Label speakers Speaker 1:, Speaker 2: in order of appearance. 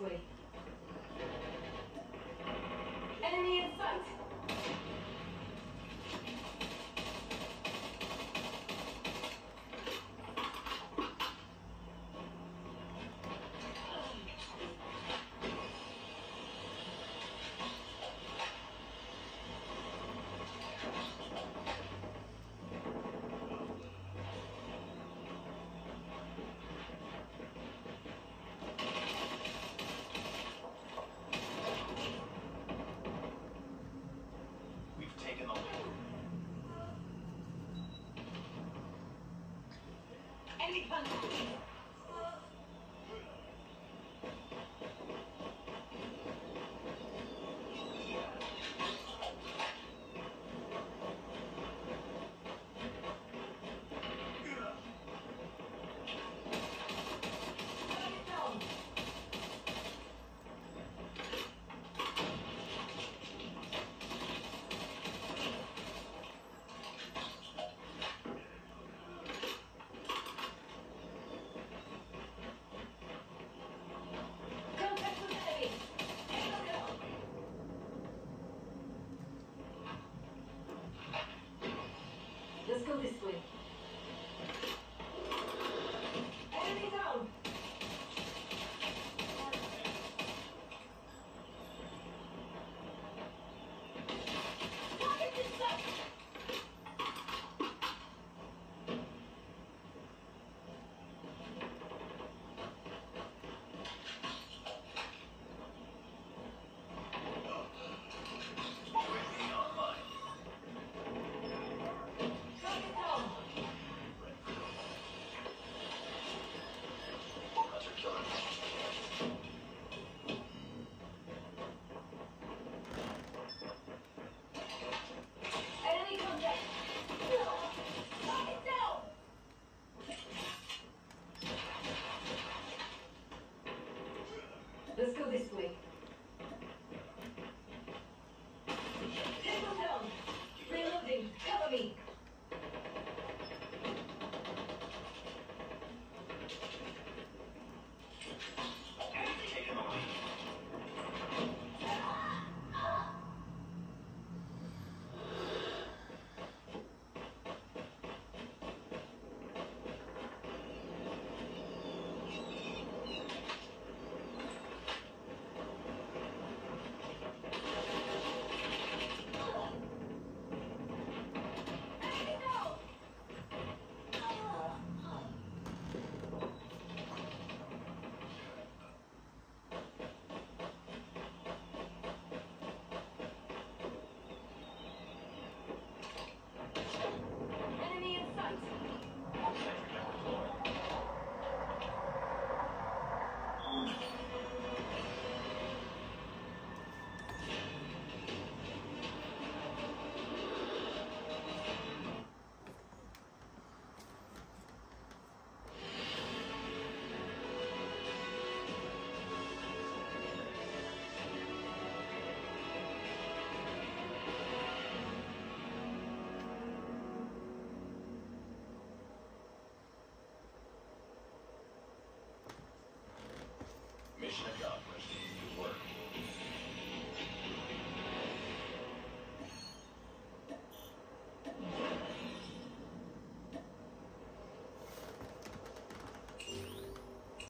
Speaker 1: this Enemy contact. Silver Slake.